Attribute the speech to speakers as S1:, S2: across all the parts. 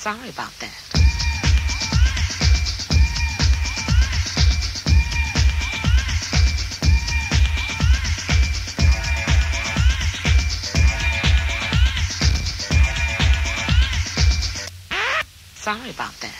S1: Sorry about that. Sorry about that.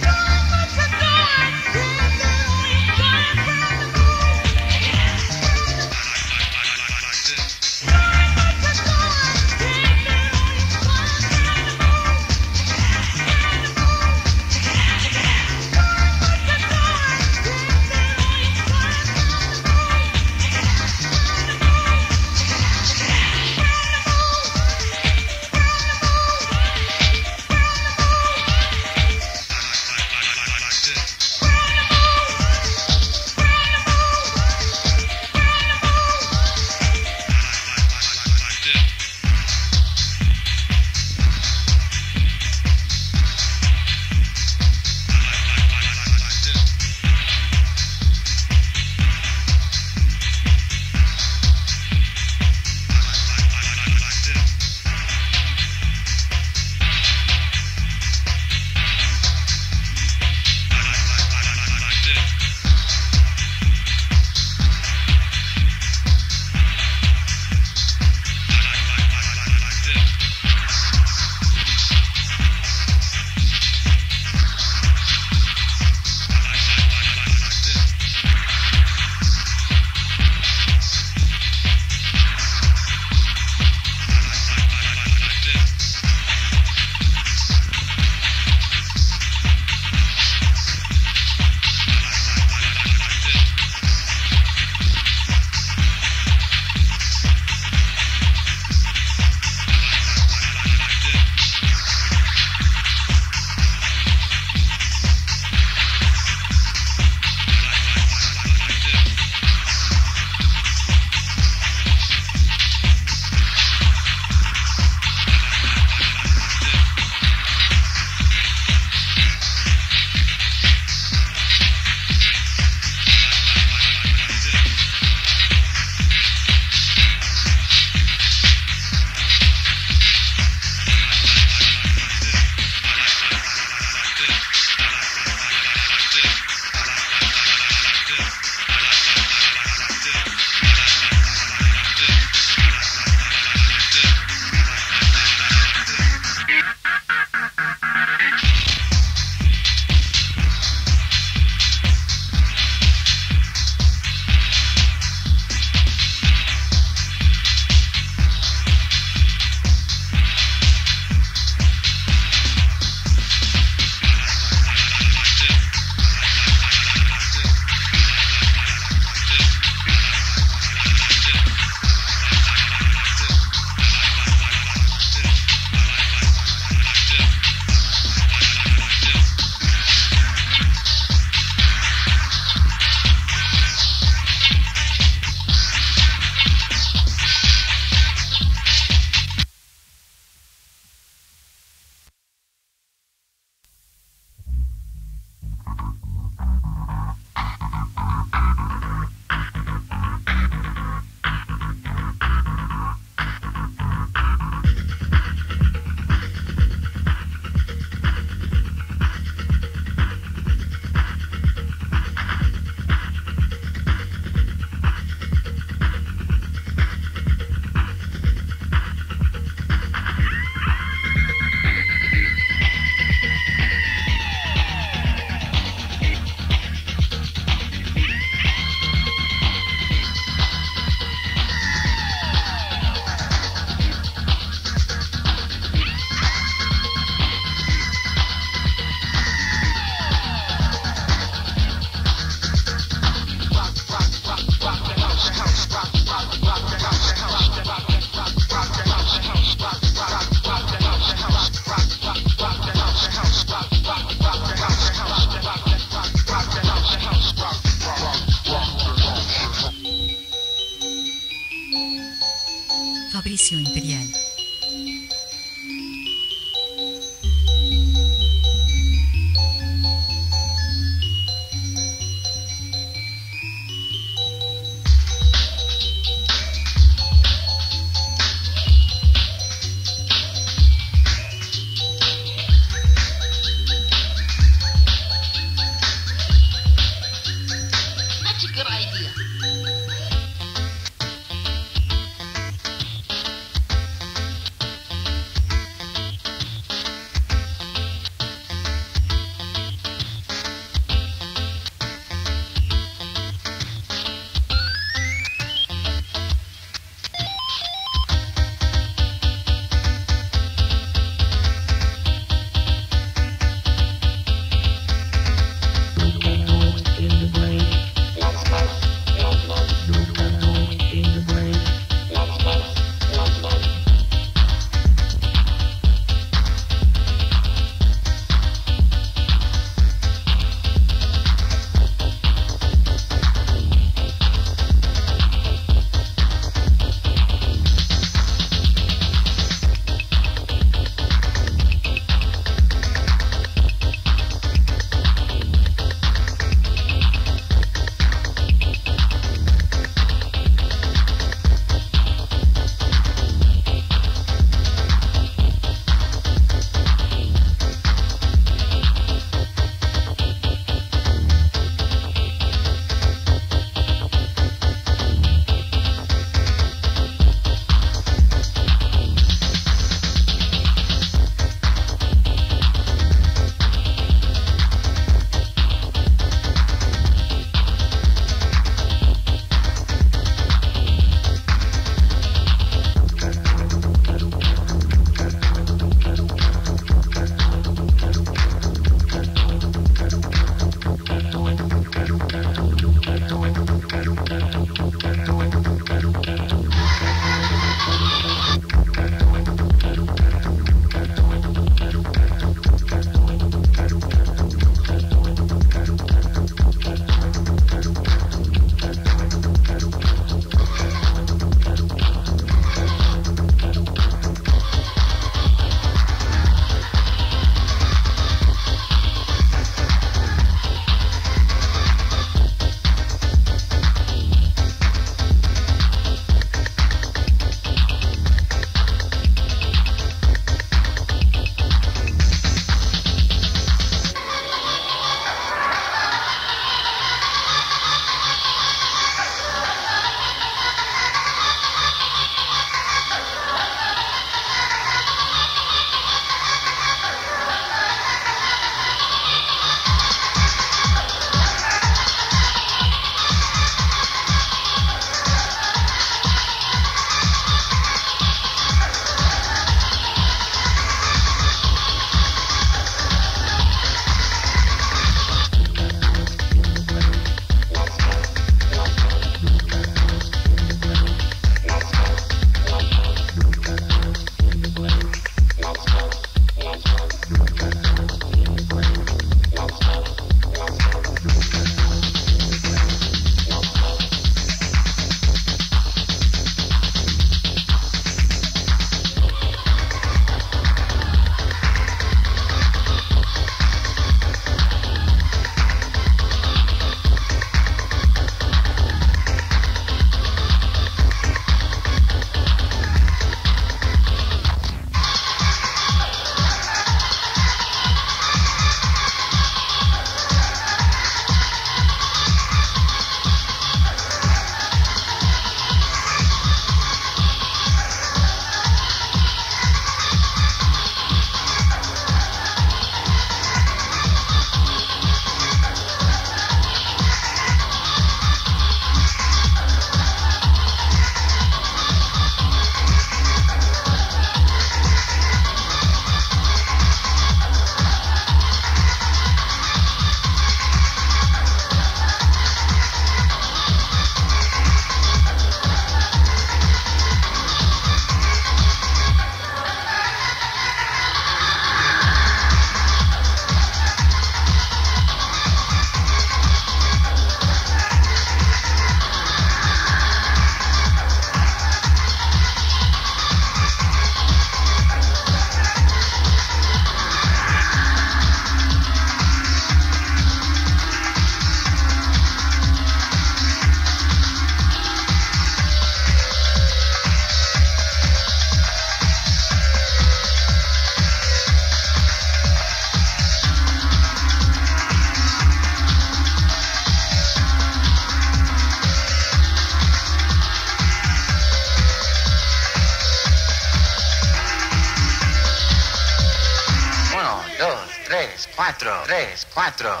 S2: 4.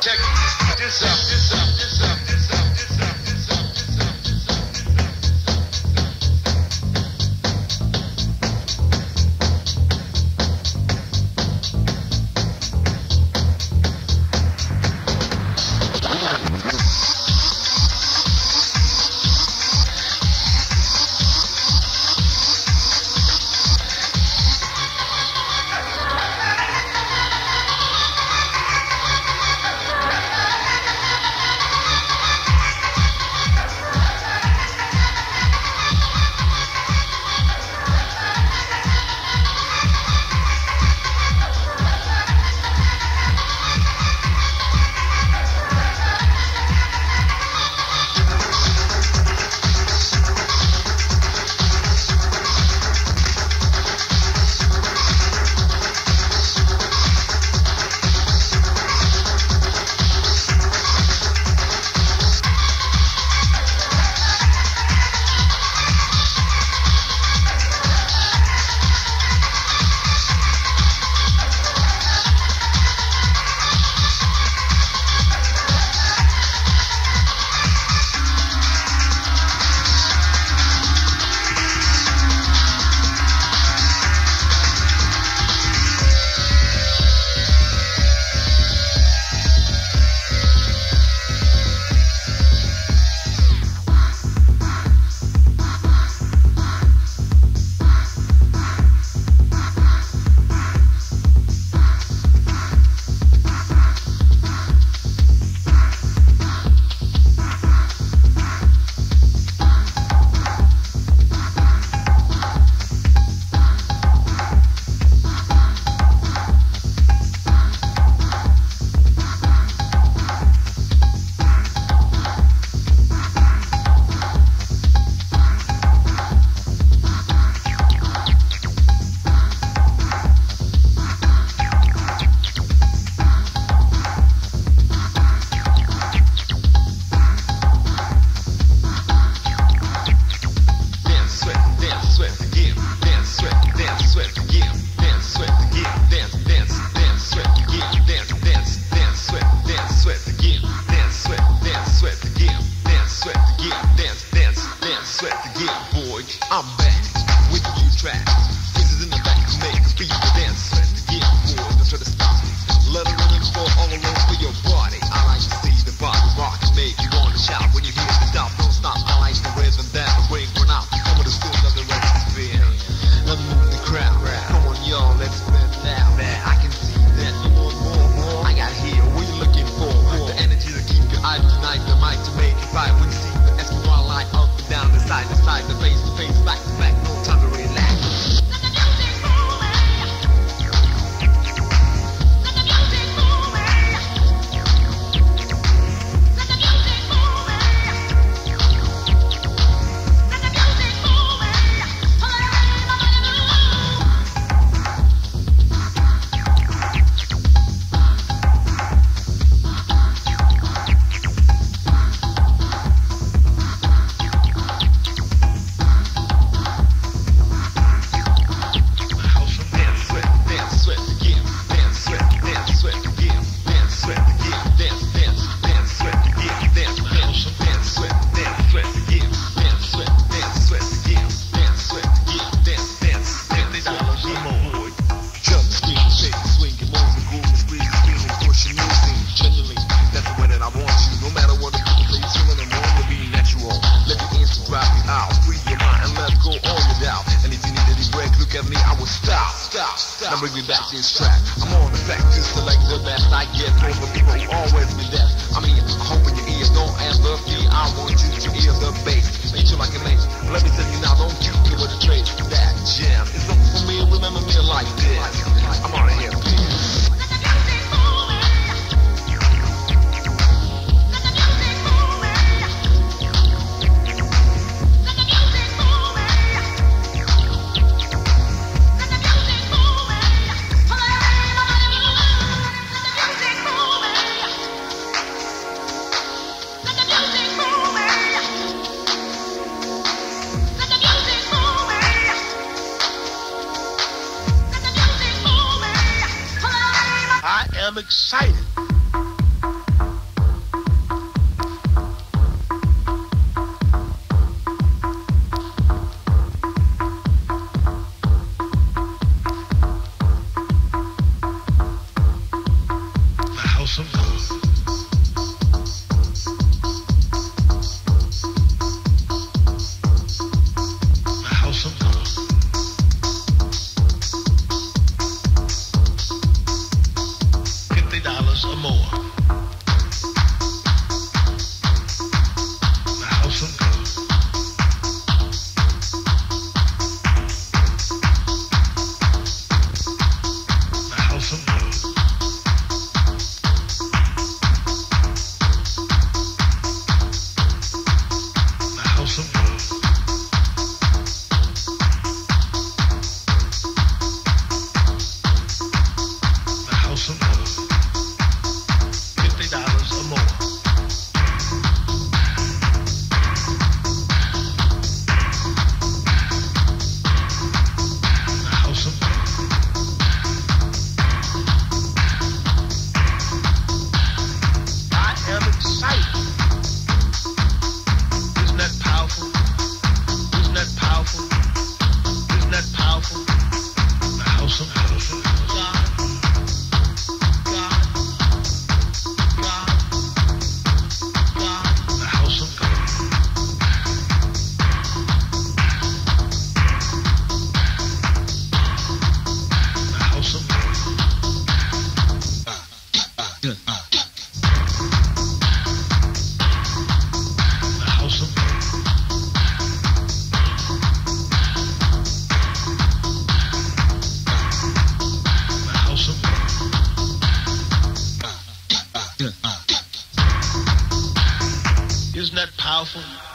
S3: That powerful?